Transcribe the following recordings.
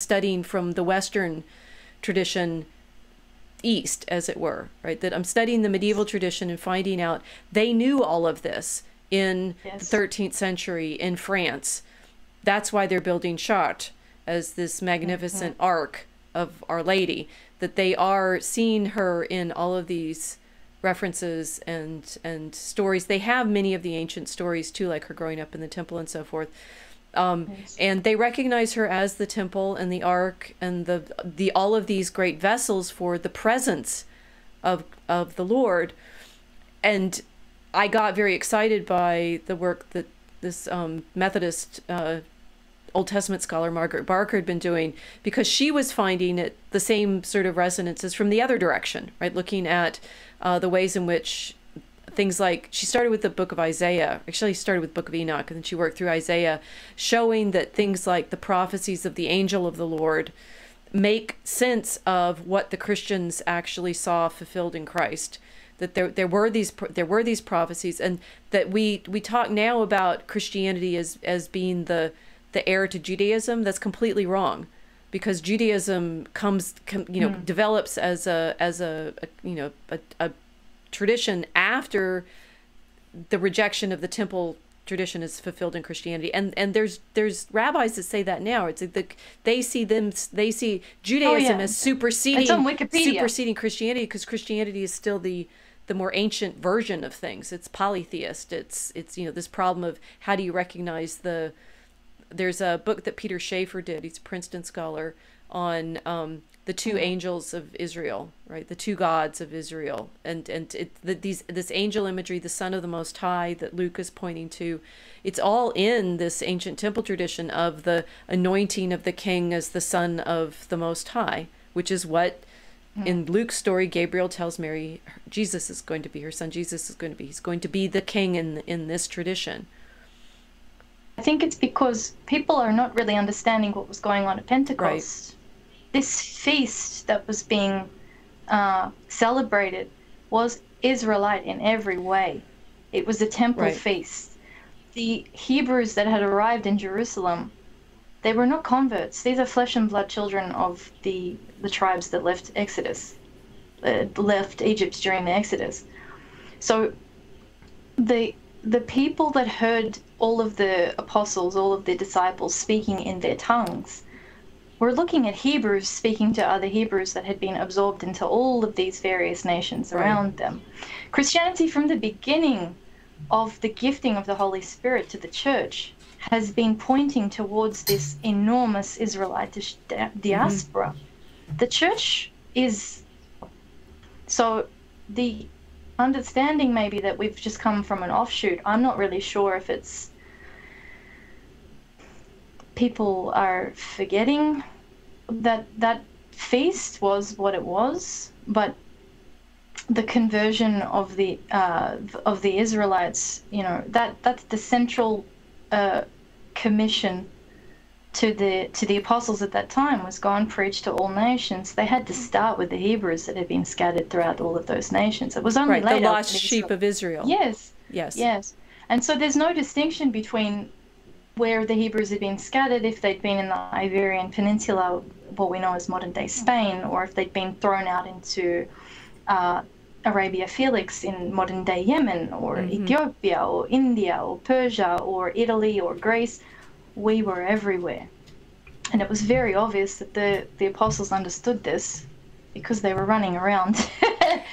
studying from the Western tradition east, as it were, right? That I'm studying the medieval tradition and finding out they knew all of this in yes. the 13th century in France. That's why they're building Chartres as this magnificent mm-hmm. ark of Our Lady. That they are seeing her in all of these references and and stories. They have many of the ancient stories too, like her growing up in the temple and so forth. Um. And they recognize her as the temple and the ark and the the all of these great vessels for the presence of of the Lord. And I got very excited by the work that this um, Methodist uh, Old Testament scholar Margaret Barker had been doing because she was finding it the same sort of resonances from the other direction, right? Looking at uh, the ways in which things like she started with the book of Isaiah. Actually, started with the book of Enoch, and then she worked through Isaiah, showing that things like the prophecies of the angel of the Lord make sense of what the Christians actually saw fulfilled in Christ. That there there were these there were these prophecies, and that we we talk now about Christianity as as being the the heir to Judaism. That's completely wrong because Judaism comes, com, you know, mm. develops as a as a, a you know a, a, tradition after the rejection of the temple tradition is fulfilled in Christianity. And and there's there's rabbis that say that now. It's like the, they see them they see Judaism oh, yeah. as superseding superseding Christianity because Christianity is still the the more ancient version of things. It's polytheist. It's it's you know this problem of how do you recognize the there's a book that Peter Schaefer did. He's a Princeton scholar on um, the two mm-hmm. angels of Israel, right? The two gods of Israel, and and it, the, these this angel imagery, the Son of the Most High that Luke is pointing to, it's all in this ancient temple tradition of the anointing of the king as the Son of the Most High, which is what mm-hmm. in Luke's story Gabriel tells Mary Jesus is going to be her son. Jesus is going to be he's going to be the king in in this tradition. I think it's because people are not really understanding what was going on at Pentecost. This feast that was being uh, celebrated was Israelite in every way. It was a temple right. feast. The Hebrews that had arrived in Jerusalem, they were not converts. These are flesh and blood children of the the tribes that left Exodus, uh, left Egypt during the Exodus. So the the people that heard all of the apostles, all of the disciples speaking in their tongues, we're looking at Hebrews speaking to other Hebrews that had been absorbed into all of these various nations around right. them. Christianity, from the beginning of the gifting of the Holy Spirit to the church, has been pointing towards this enormous Israelitish diaspora. Mm-hmm. The church is so the understanding maybe that we've just come from an offshoot. I'm not really sure if it's people are forgetting that that feast was what it was, but the conversion of the uh, of the Israelites, you know, that that's the central uh, commission to the to the apostles at that time was go and preach to all nations. They had to start with the Hebrews that had been scattered throughout all of those nations. It was only right, later the lost sheep of Israel. Yes. Yes. Yes. And so there's no distinction between where the Hebrews had been scattered, if they'd been in the Iberian Peninsula, what we know as modern day Spain, or if they'd been thrown out into uh, Arabia Felix in modern day Yemen, or mm-hmm. Ethiopia, or India, or Persia, or Italy, or Greece, we were everywhere. And it was very obvious that the, the apostles understood this because they were running around.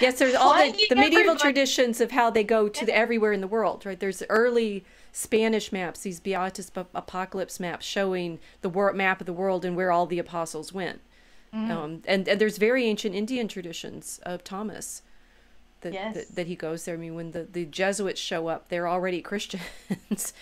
yes, there's all the, the medieval traditions of how they go to the, everywhere in the world, right? There's early Spanish maps, these Beatus Apocalypse maps showing the wor- map of the world and where all the apostles went. Mm. Um, and, and there's very ancient Indian traditions of Thomas that, yes. that, that, he goes there. I mean, when the, the Jesuits show up, they're already Christians.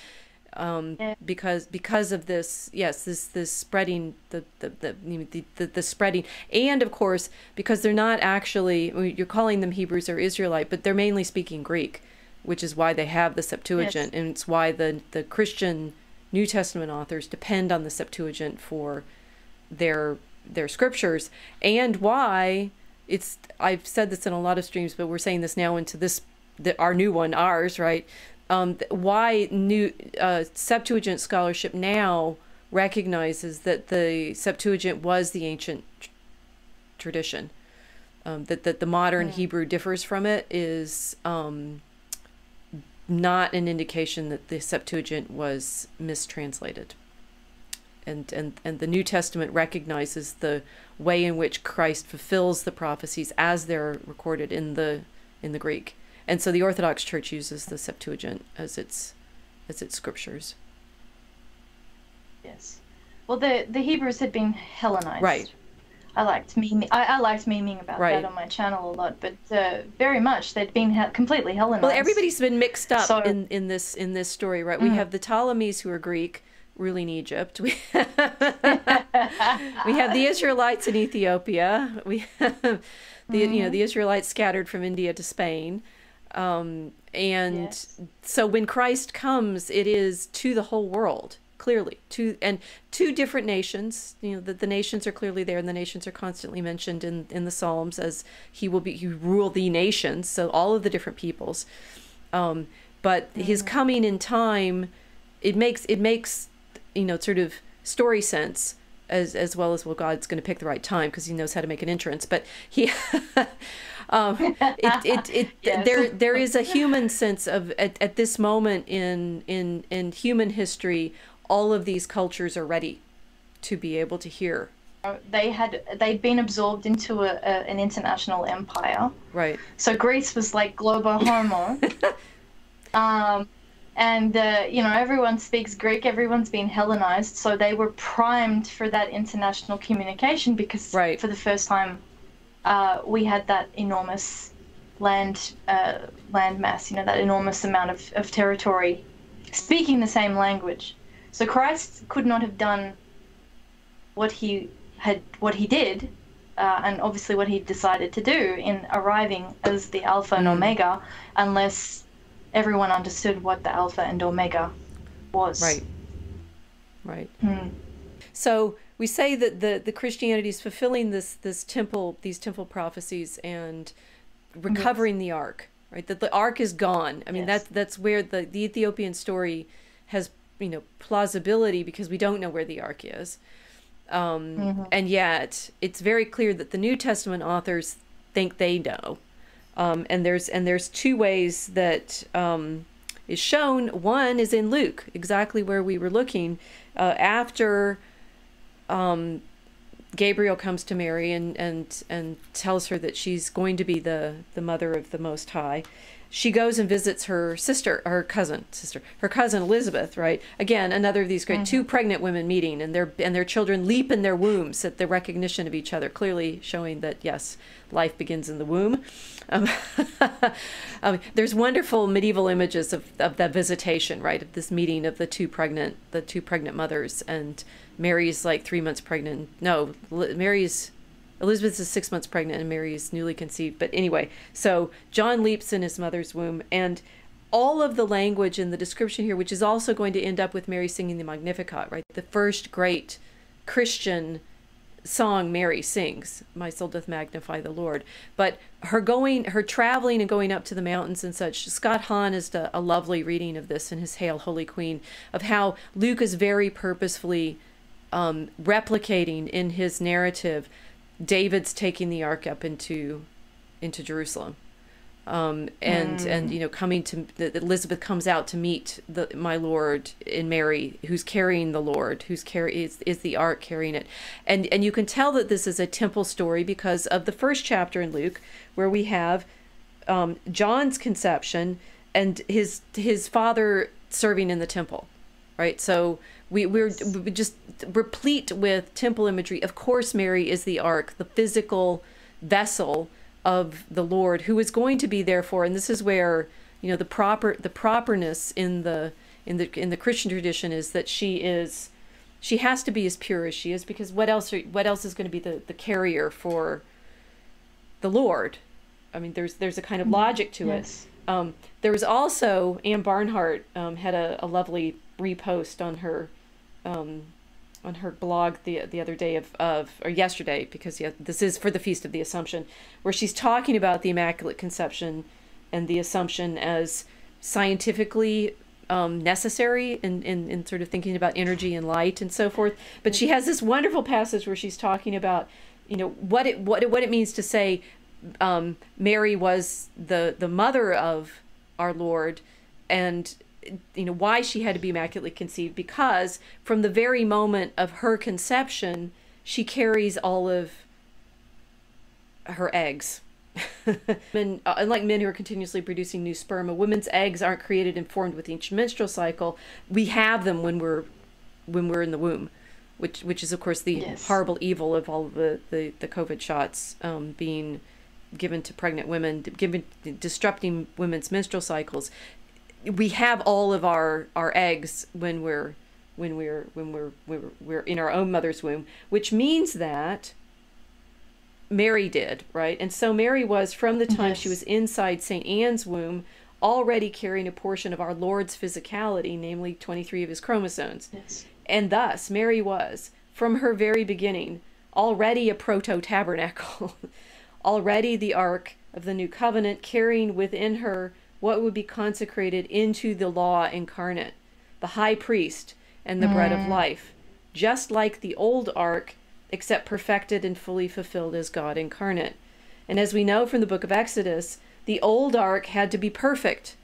um, yeah. because because of this yes this this spreading the the, the the, the spreading and of course because they're not actually you're calling them Hebrews or Israelite but they're mainly speaking Greek which is why they have the Septuagint, yes. and it's why the the Christian New Testament authors depend on the Septuagint for their their scriptures, and why it's I've said this in a lot of streams, but we're saying this now into this the, our new one, ours, right? Um, why new uh, Septuagint scholarship now recognizes that the Septuagint was the ancient tr- tradition. Um, that that the modern Yeah. Hebrew differs from it is um, not an indication that the Septuagint was mistranslated. And, and and the New Testament recognizes the way in which Christ fulfills the prophecies as they're recorded in the in the Greek. And so the Orthodox Church uses the Septuagint as its as its scriptures. Yes. Well, the the Hebrews had been Hellenized. Right. I liked memeing. I, I liked memeing about Right. that on my channel a lot, but uh, very much they'd been he- completely Hellenized. Well, everybody's been mixed up So- in, in this in this story, right? We Mm. have the Ptolemies who are Greek, ruling Egypt. We we have the Israelites in Ethiopia. We have the you know the Israelites scattered from India to Spain. Um, and Yes. so when Christ comes, it is to the whole world, clearly, two and two different nations. You know, the, the nations are clearly there, and the nations are constantly mentioned in in the Psalms as he will be he rule the nations. So all of the different peoples. Um, but his coming in time, it makes it makes you know sort of story sense as as well as well God's going to pick the right time because he knows how to make an entrance. But he. um, it, it, it Yes. there there is a human sense of at, at this moment in in in human history all of these cultures are ready to be able to hear They had they'd been absorbed into a, a, an international empire. right So Greece was like global homo. um, and uh, you know everyone speaks Greek. Everyone's been Hellenized, so they were primed for that international communication because Right. for the first time uh, we had that enormous land uh, land mass. You know that enormous amount of, of territory speaking the same language. So Christ could not have done what he had what he did uh, and obviously what he decided to do in arriving as the Alpha and Mm. Omega, unless everyone understood what the Alpha and Omega was. right right Hmm. So we say that the, the Christianity is fulfilling this this temple these temple prophecies and recovering the ark, right? That the ark is gone. I mean Yes. that's that's where the, the Ethiopian story has you know plausibility because we don't know where the ark is. Um, And yet it's very clear that the New Testament authors think they know. Um, and there's and there's two ways that um, is shown. One is in Luke, exactly where we were looking uh, after um, Gabriel comes to Mary and, and and tells her that she's going to be the the mother of the Most High. She goes and visits her sister, her cousin, sister, her cousin Elizabeth. Right, again, another of these great two pregnant women meeting, and their and their children leap in their wombs at the recognition of each other, clearly showing that yes, life begins in the womb. Um, um, there's wonderful medieval images of, of that visitation, right? Of this meeting of the two pregnant, the two pregnant mothers, and Mary's like three months pregnant. No, Mary's Elizabeth is six months pregnant, and Mary is newly conceived. But anyway, so John leaps in his mother's womb, and all of the language in the description here, which is also going to end up with Mary singing the Magnificat, right? The first great Christian song Mary sings, "My soul doth magnify the Lord." But her going, her traveling and going up to the mountains and such. Scott Hahn is done a lovely reading of this in his "Hail, Holy Queen," of how Luke is very purposefully um, replicating in his narrative David's taking the ark up into into Jerusalem. Um, and and you know coming to that Elizabeth comes out to meet the my Lord in Mary who's carrying the Lord who's carry is, is the ark carrying it. And and you can tell that this is a temple story because of the first chapter in Luke where we have um, John's conception and his his father serving in the temple right? So we we're, we just replete with temple imagery. Of course Mary is the ark the physical vessel of the Lord who is going to be there for and this is where you know the proper the properness in the in the in the Christian tradition is that she is she has to be as pure as she is because what else are, what else is going to be the the carrier for the Lord? I mean there's there's a kind of logic to Yes. it um, there was also Ann Barnhardt um, had a, a lovely repost on her um, on her blog the the other day of, of or yesterday because yeah, this is for the feast of the Assumption where she's talking about the Immaculate Conception and the Assumption as scientifically um, necessary in, in, in sort of thinking about energy and light and so forth. But she has this wonderful passage where she's talking about, you know, what it what it, what it means to say um, Mary was the the mother of our Lord, and you know why she had to be immaculately conceived because from the very moment of her conception, she carries all of her eggs men, uh, unlike men who are continuously producing new sperm, a woman's eggs aren't created and formed with each menstrual cycle. We have them when we're when we're in the womb, which which is of course the yes. horrible evil of all of the the, the COVID shots um, being given to pregnant women, given disrupting women's menstrual cycles. We have all of our our eggs when we're when we're when we're we're, we're in our own mother's womb, which means that Mary did, right? And so Mary was, from the time yes. she was inside St. Anne's womb, already carrying a portion of our Lord's physicality, namely 23 of his chromosomes. Yes. And thus, Mary was, from her very beginning, already a proto tabernacle, already the ark of the new covenant, carrying within her what would be consecrated into the law incarnate, the high priest and the mm. bread of mm. life. Just like the old ark except perfected and fully fulfilled as God incarnate. And as we know from the book of Exodus, the old ark had to be perfect,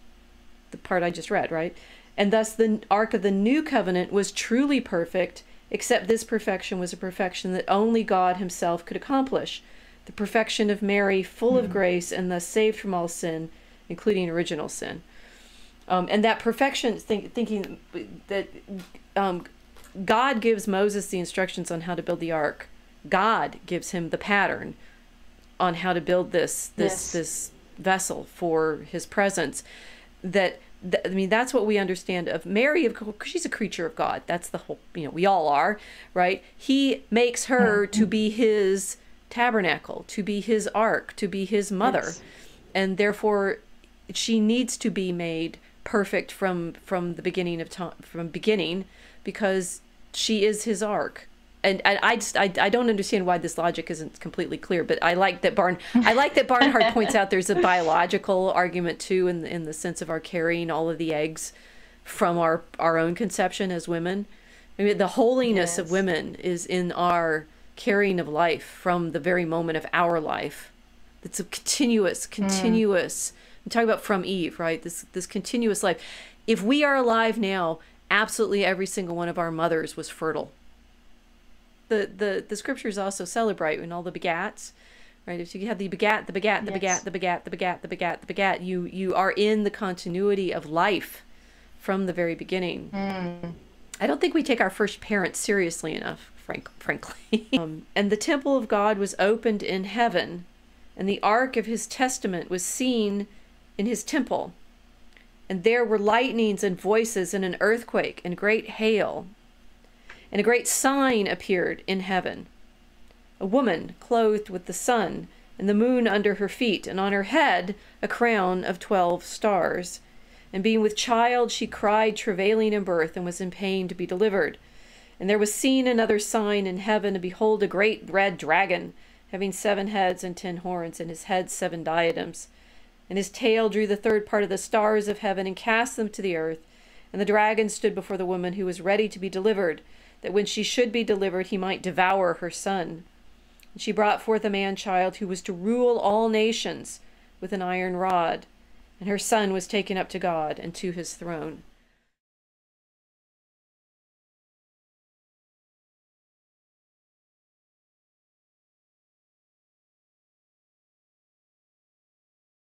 the part I just read, right? And thus the ark of the new covenant was truly perfect, except this perfection was a perfection that only God himself could accomplish. The perfection of Mary, full mm-hmm. of grace and thus saved from all sin, including original sin. Um, and that perfection, think, thinking that um, God gives Moses the instructions on how to build the ark. God gives him the pattern on how to build this this yes. this vessel for his presence. That, I mean, that's what we understand of Mary. Of course, she's a creature of God. That's the whole. You know, we all are, right? He makes her to be his tabernacle, to be his ark, to be his mother, yes. and therefore, she needs to be made perfect from from the beginning of time, from beginning because she is his ark and, and I just I, I don't understand why this logic isn't completely clear, but I like that Barn I like that Barnhardt points out there's a biological argument too in the, in the sense of our carrying all of the eggs from our our own conception as women. I mean the holiness yes. of women is in our carrying of life from the very moment of our life. It's a continuous mm. continuous. Mm. Talking about from Eve, right? This this continuous life. If we are alive now, absolutely every single one of our mothers was fertile. The the the scriptures also celebrate when all the begats, right? If you have the begat, the begat, the yes. begat, the begat, the begat, the begat, the begat, you you are in the continuity of life from the very beginning. Mm. I don't think we take our first parents seriously enough, frank, frankly. um, and the temple of God was opened in heaven, and the ark of his testament was seen in his temple. And there were lightnings and voices and an earthquake and great hail. And a great sign appeared in heaven a woman clothed with the sun and the moon under her feet, and on her head a crown of twelve stars. And being with child, she cried, travailing in birth, and was in pain to be delivered. And there was seen another sign in heaven, and behold, a great red dragon, having seven heads and ten horns, and his head seven diadems and his tail drew the third part of the stars of heaven and cast them to the earth. And the dragon stood before the woman who was ready to be delivered, that when she should be delivered, he might devour her son. And she brought forth a man child who was to rule all nations with an iron rod, and her son was taken up to God and to his throne.